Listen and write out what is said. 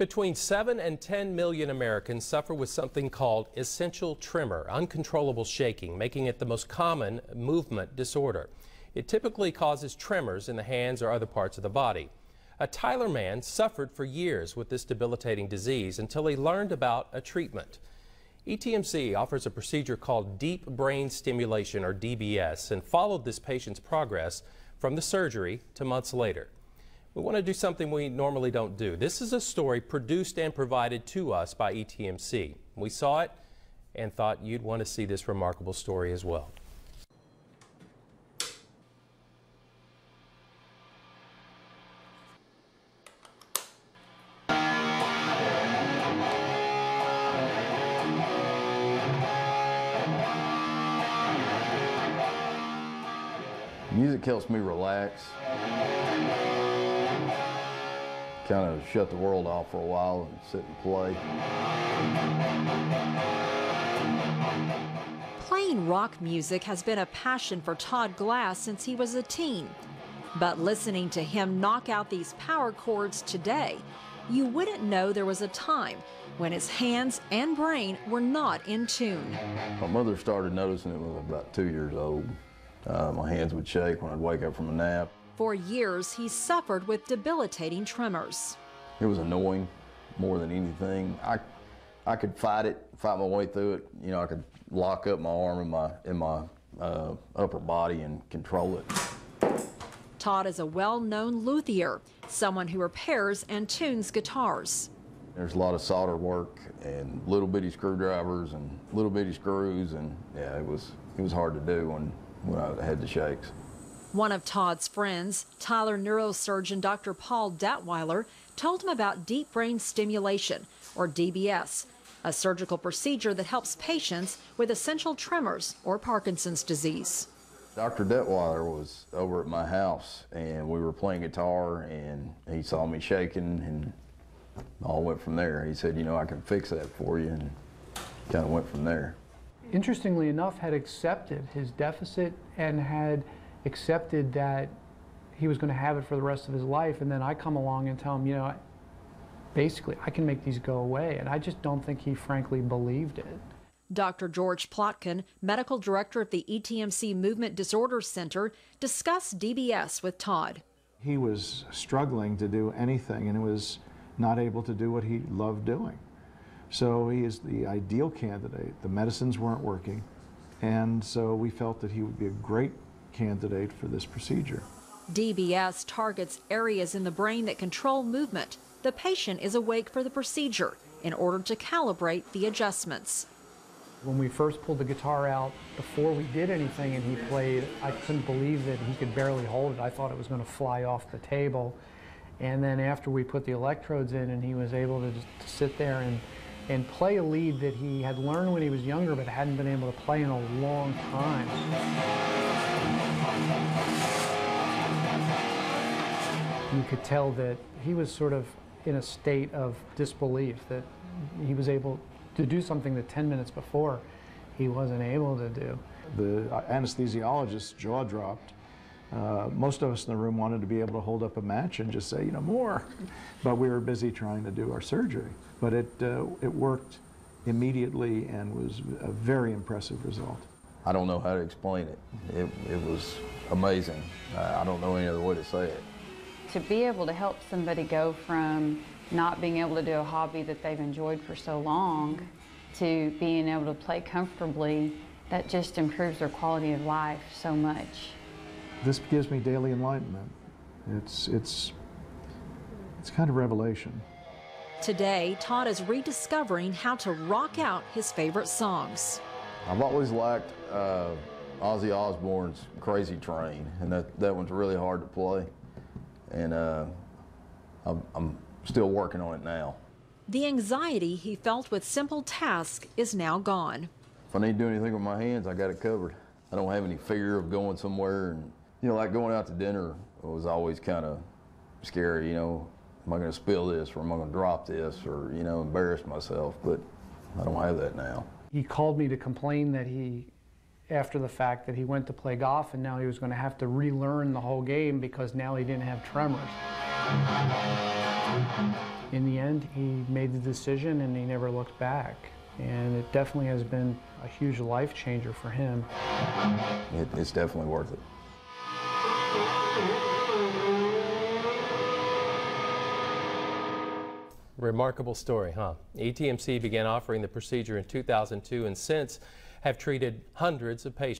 Between 7 and 10 million Americans suffer with something called essential tremor, uncontrollable shaking, making it the most common movement disorder. It typically causes tremors in the hands or other parts of the body. A Tyler man suffered for years with this debilitating disease until he learned about a treatment. ETMC offers a procedure called deep brain stimulation or DBS and followed this patient's progress from the surgery to months later. We want to do something we normally don't do. This is a story produced and provided to us by ETMC. We saw it and thought you'd want to see this remarkable story as well. Music helps me relax. Kind of shut the world off for a while and sit and play. Playing rock music has been a passion for Todd Glass since he was a teen. But listening to him knock out these power chords today, you wouldn't know there was a time when his hands and brain were not in tune. My mother started noticing it when I was about two years old. Uh, my hands would shake when I'd wake up from a nap. For years, he suffered with debilitating tremors. It was annoying more than anything. I, I could fight it, fight my way through it. You know, I could lock up my arm in my, in my uh, upper body and control it. Todd is a well-known luthier, someone who repairs and tunes guitars. There's a lot of solder work and little bitty screwdrivers and little bitty screws, and yeah, it was it was hard to do when when I had the shakes. One of Todd's friends, Tyler neurosurgeon Dr. Paul Detwiler, told him about deep brain stimulation, or DBS, a surgical procedure that helps patients with essential tremors or Parkinson's disease. Dr. Detwiler was over at my house and we were playing guitar and he saw me shaking and all went from there. He said, you know, I can fix that for you and kind of went from there interestingly enough, had accepted his deficit and had accepted that he was going to have it for the rest of his life. And then I come along and tell him, you know, basically, I can make these go away. And I just don't think he frankly believed it. Dr. George Plotkin, medical director of the ETMC Movement Disorders Center, discussed DBS with Todd. He was struggling to do anything and he was not able to do what he loved doing. So he is the ideal candidate. The medicines weren't working, and so we felt that he would be a great candidate for this procedure. DBS targets areas in the brain that control movement. The patient is awake for the procedure in order to calibrate the adjustments. When we first pulled the guitar out, before we did anything and he played, I couldn't believe that he could barely hold it. I thought it was going to fly off the table. And then after we put the electrodes in and he was able to, to sit there and and play a lead that he had learned when he was younger but hadn't been able to play in a long time. You could tell that he was sort of in a state of disbelief that he was able to do something that 10 minutes before he wasn't able to do. The anesthesiologist's jaw dropped. Uh, most of us in the room wanted to be able to hold up a match and just say, you know, more. But we were busy trying to do our surgery. But it, uh, it worked immediately and was a very impressive result. I don't know how to explain it. It, it was amazing. I don't know any other way to say it. To be able to help somebody go from not being able to do a hobby that they've enjoyed for so long to being able to play comfortably, that just improves their quality of life so much. This gives me daily enlightenment. It's, it's, it's kind of revelation. Today, Todd is rediscovering how to rock out his favorite songs. I've always liked uh, Ozzy Osbourne's Crazy Train, and that, that one's really hard to play. And uh, I'm, I'm still working on it now. The anxiety he felt with simple tasks is now gone. If I need to do anything with my hands, I got it covered. I don't have any fear of going somewhere. And, you know, like going out to dinner was always kind of scary, you know am I going to spill this or am I going to drop this or, you know, embarrass myself? But I don't have that now. He called me to complain that he, after the fact, that he went to play golf and now he was going to have to relearn the whole game because now he didn't have tremors. in the end, he made the decision and he never looked back. And it definitely has been a huge life changer for him. It, it's definitely worth it. Remarkable story, huh? ETMC began offering the procedure in 2002 and since have treated hundreds of patients.